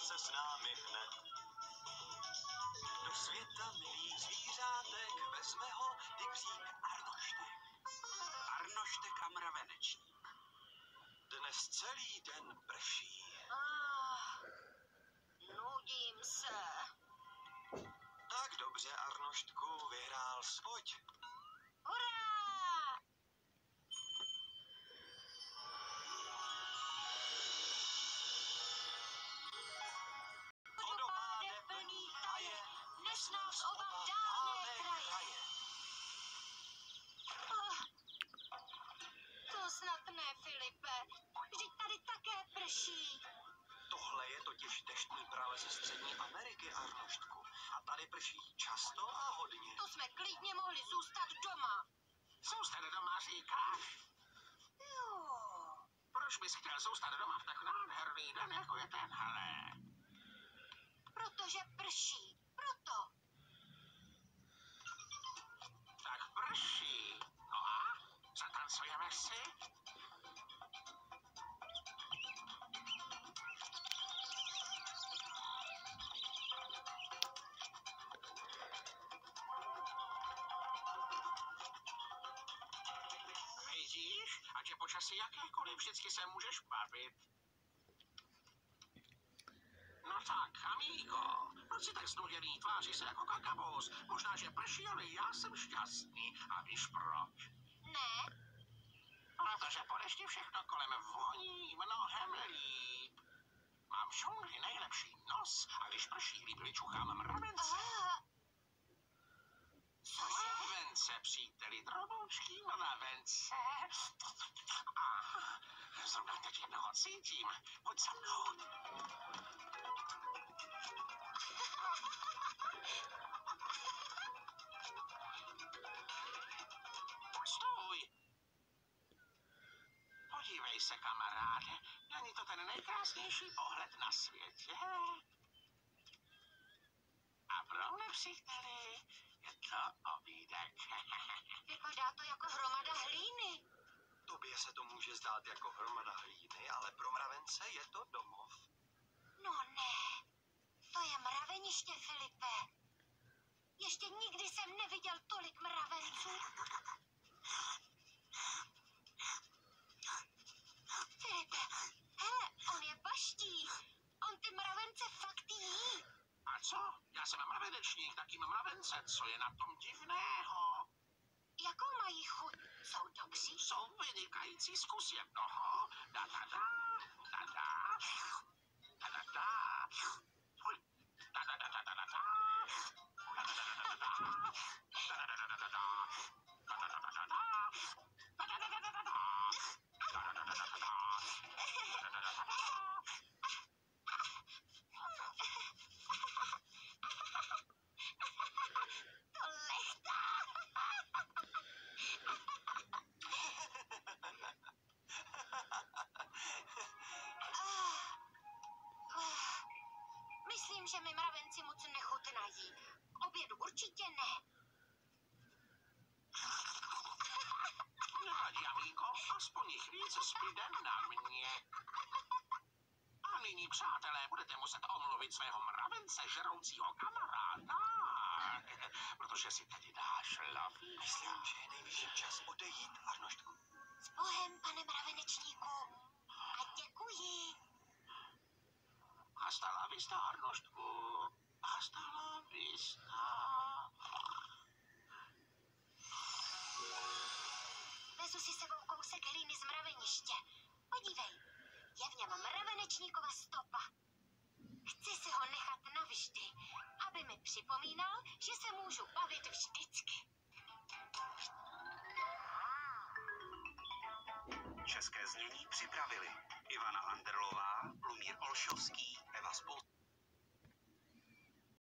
se s námi hned. Do světa milých zvířátek vezme ho tygřík Arnoštek. Arnoštek a mraveneční. Dnes celý den prší. Ah. Klidně mohli zůstat doma. Zůstat doma říkáš? Jo. Proč bys chtěl zůstat doma v tak nádherný den, jako je tenhle? Protože prší. Počasí jakékoliv, vždycky se můžeš bavit. No tak, amigo, proč si tak znuděný tváří se jako kakabos? Možná, že prší, ale já jsem šťastný. A víš proč? Ne, Protože po dešti všechno kolem voní mnohem líp. Mám v nejlepší nos a když prší, líp vyčuchám mravence. Ah. Příteli, droboučký mravence. A zrovna teď jednoho cítím. Pojď za mnou. Stůj! Podívej se, kamaráde, není to ten nejkrásnější pohled na světě? A pro mne, příteli, je to obídek. Vypadá to jako hromada hlíny. Tobě se to může zdát jako hromada hlíny, ale pro mravence je to domov. No ne, to je mraveniště, Filipe. Ještě nikdy jsem neviděl tolik mravenců. Filipe, hele, on je baští. On ty mravence fakt jí. A co? Já jsem mravenečník, taky mravence. Co je na tom divného? Знакома и худ. Со удобси. Со великайци скусевно, хо? Да-да-да, да-да. Да-да-да. Да-да-да-да-да-да. Myslím, že mi mravenci moc nechutnají. Obědu určitě ne. Nevadí, amigo, aspoň jich víc zbyde na mě. A nyní, přátelé, budete muset omluvit svého mravence žeroucího kamaráda. Protože si tedy dáš loví. Myslím, že je nejvyšší čas odejít, Arnoštku. S Bohem, pane mravenečníku. A děkuji. Vista, Arnoštku. Hasta la vista. Vezu si sebou kousek hlíny z mraveniště. Podívej, je v něm mravenečníkova stopa. Chci si ho nechat navždy, aby mi připomínal, že se můžu bavit vždycky. České znění připravili Ivana Anderlová, Lumír Olšovský, Eva Spol...